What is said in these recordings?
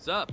What's up?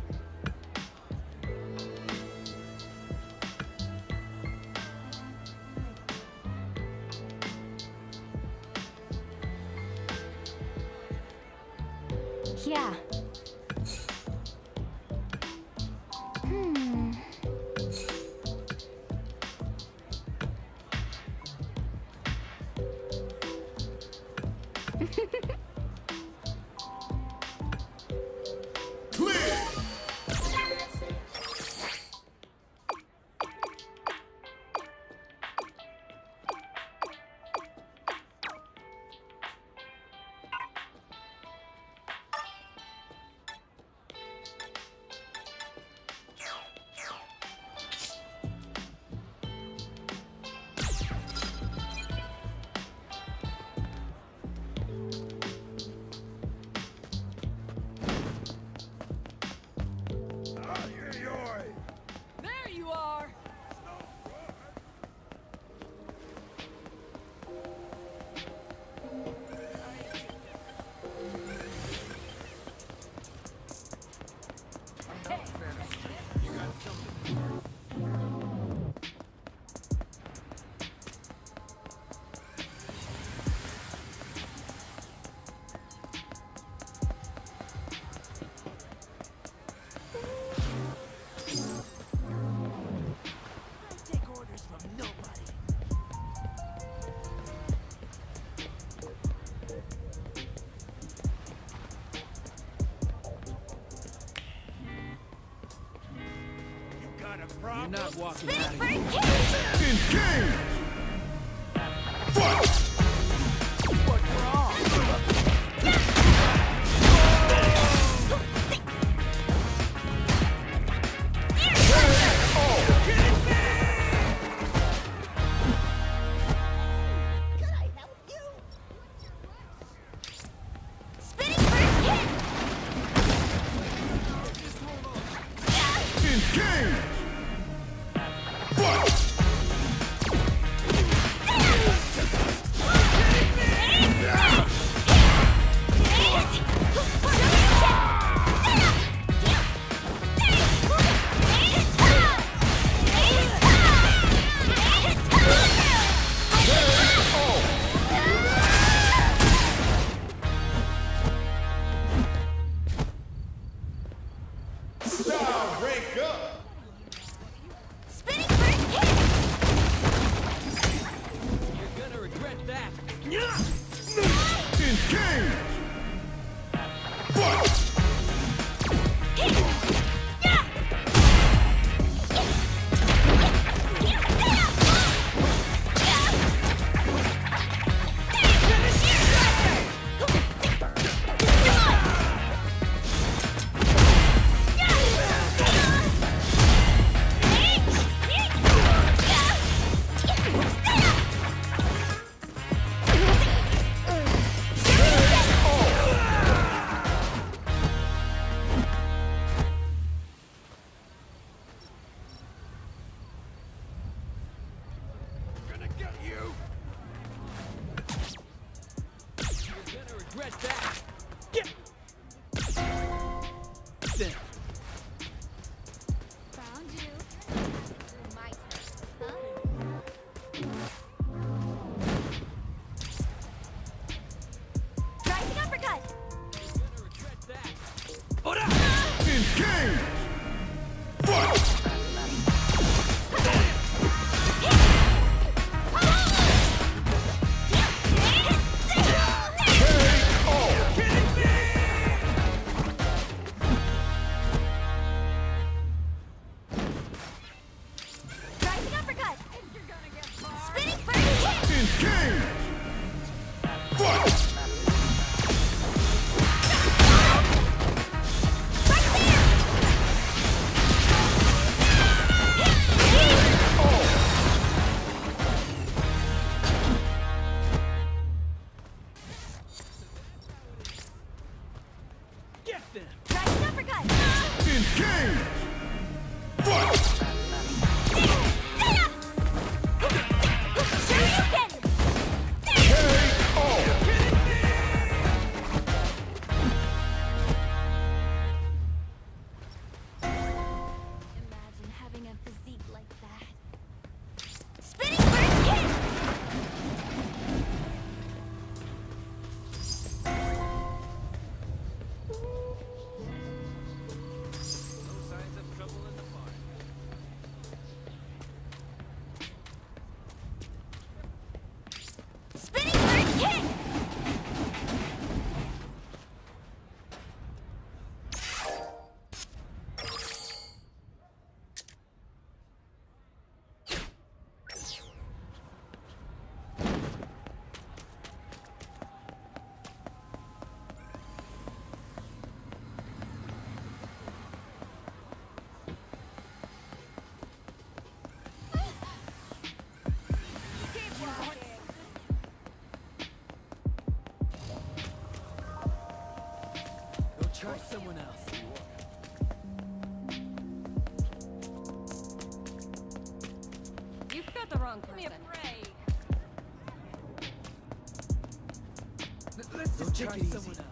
You're not walking Spinning Engage! Fight! Yeah! King! someone else. You've got the wrong person. Let's just Don't try someone else.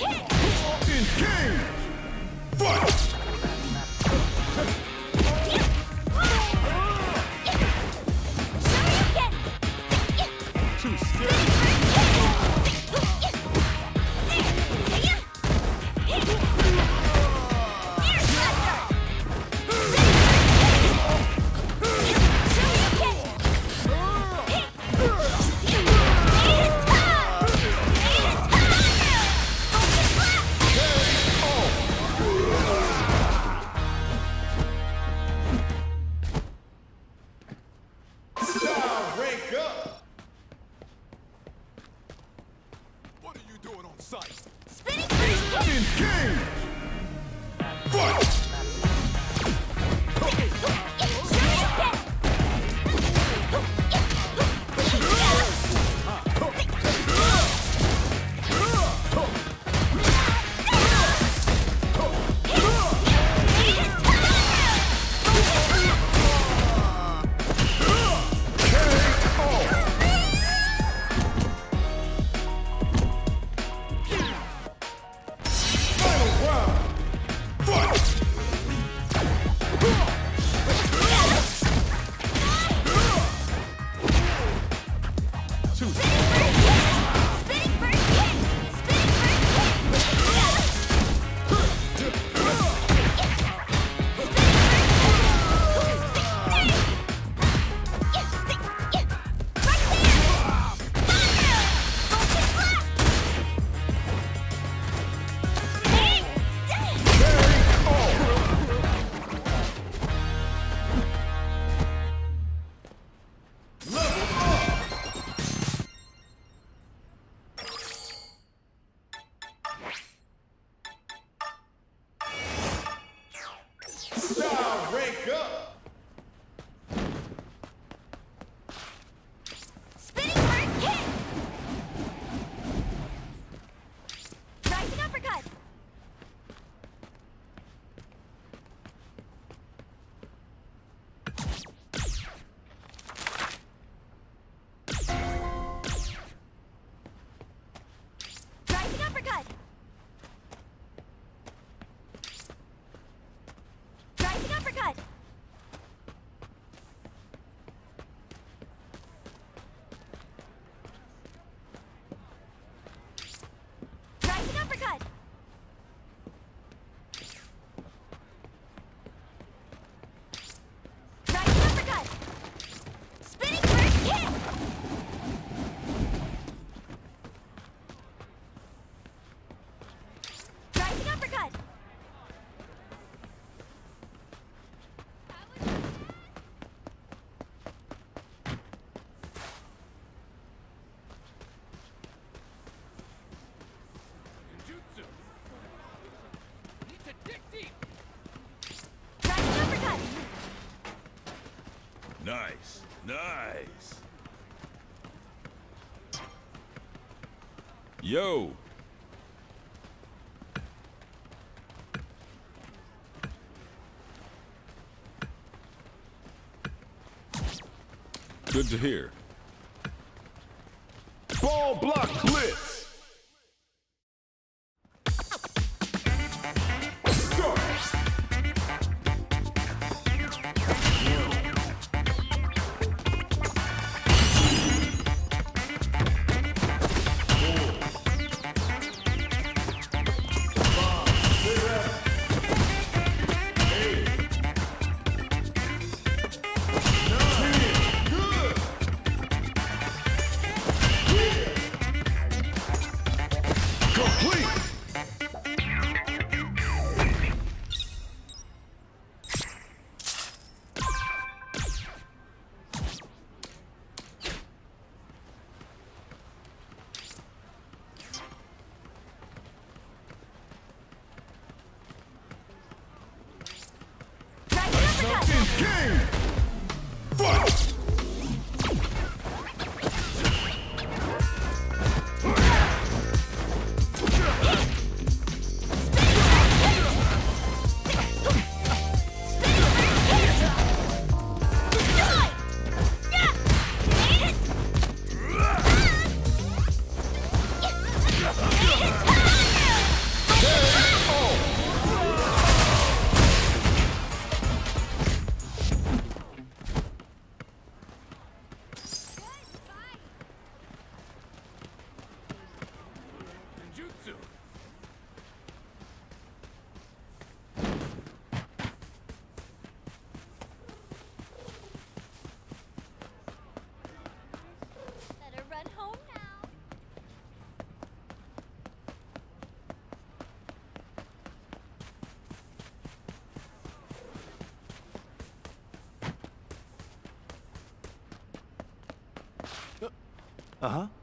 In game! up. Nice, nice. Yo. Good to hear. Ball block blitz. Uh huh.